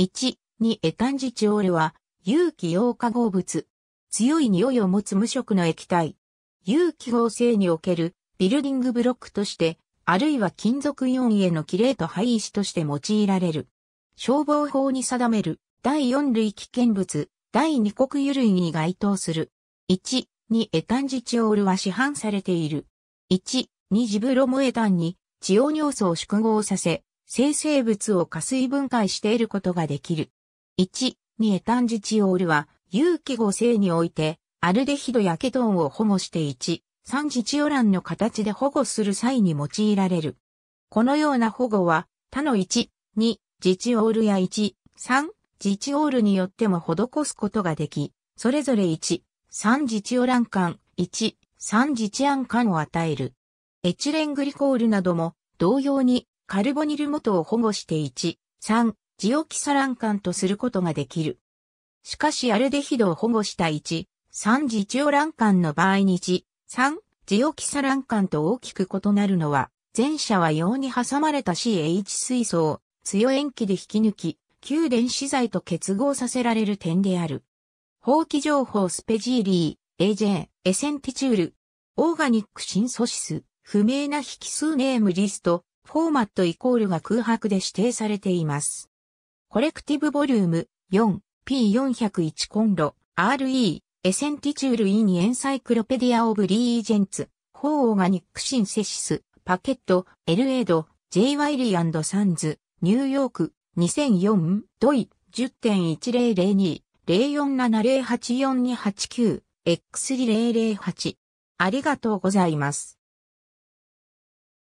1、2エタンジチオールは、有機溶化合物。強い匂いを持つ無色の液体。有機合成におけるビルディングブロックとして、あるいは金属イオンへのキレート配石として用いられる。消防法に定める第4類危険物、第2国油類に該当する。1、2エタンジチオールは市販されている。1、2ジブロモエタンに血を尿素を縮合させ、生成物を加水分解していることができる。1、2エタンジチオールは有機合成においてアルデヒドやケトンを保護して1、3ジチオランの形で保護する際に用いられる。このような保護は他の1、2、ジチオールや1、3、ジチオールによっても施すことができ、それぞれ1、3ジチオラン間、1、3ジチアン間を与える。エチレングリコールなども同様にカルボニル元を保護して1、3、ジオキサラン間とすることができる。しかしアルデヒドを保護した1、3ジチオラン間の場合に1、3、ジオキサラン間と大きく異なるのは、前者は陽に挟まれた CH 水素を強塩基で引き抜き、旧電子剤と結合させられる点である。法規情報スペジーリー、AJ、エセンティチュール、Organic Syntheses、不明な引数 name-list-format イコールが空白で指定されています。 Collective Volume 4 P401 Conrow RE Ethanedithiol in Encyclopedia of Reagents for Organic Synthesis Paquette L Ed J. Wiley Sons New York 2004 doi 10.1002 04708429 X3008 ありがとうございます。